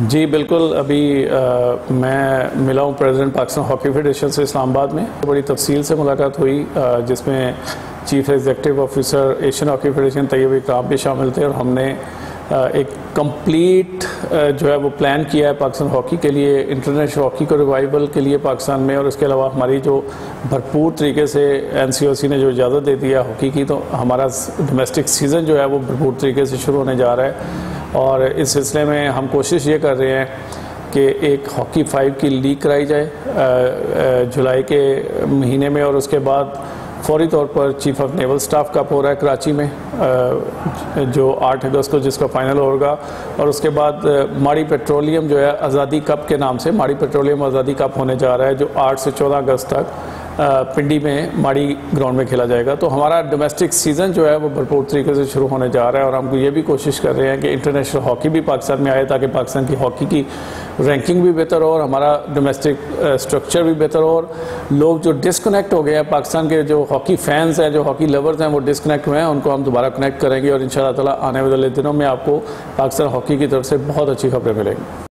जी बिल्कुल। अभी आ, मैं मिला हूँ प्रेसिडेंट पाकिस्तान हॉकी फेडरेशन से इस्लामाबाद में। बड़ी तफसील से मुलाकात हुई जिसमें chief executive officer Asian hockey federation Tayyab Ikram भी शामिल थे और हमने एक कंप्लीट जो है वो प्लान किया है पाकिस्तान हॉकी के लिए इंटरनेशनल हॉकी को रिवाइवल के लिए पाकिस्तान में। और उसके अलावा हमारी जो भरपूर तरीके से एनसीओसी ने जो इजाज़त दे दिया हॉकी की तो हमारा डोमेस्टिक सीज़न जो है वो भरपूर तरीके से शुरू होने जा रहा है। और इस सिलसिले में हम कोशिश ये कर रहे हैं कि एक हॉकी फाइव की लीग कराई जाए जुलाई के महीने में और उसके बाद फौरी तौर पर chief of naval staff cup हो रहा है कराची में जो 8 अगस्त को जिसका फाइनल होगा और उसके बाद माड़ी पेट्रोलियम जो है आज़ादी कप के नाम से माड़ी पेट्रोलियम आज़ादी कप होने जा रहा है, जो 8 से 14 अगस्त तक पिंडी में माड़ी ग्राउंड में खेला जाएगा। तो हमारा डोमेस्टिक सीज़न जो है, वो भरपूर तरीके से शुरू होने जा रहा है और हम ये भी कोशिश कर रहे हैं कि इंटरनेशनल हॉकी भी पाकिस्तान में आए ताकि पाकिस्तान की हॉकी की रैंकिंग भी बेहतर हो और हमारा डोमेस्टिक स्ट्रक्चर भी बेहतर हो और लोग जो डिसकनेक्ट हो गए हैं, पाकिस्तान के जो हॉकी फैंस हैं, जो हॉकी लवर्स हैं, वो डिसकनेक्ट हुए हैं। उनको हम दोबारा कनेक्ट करेंगे और इन ताला आने वाले दिनों में आपको पाकिस्तान हॉकी की तरफ़ से बहुत अच्छी खबरें मिलेंगी।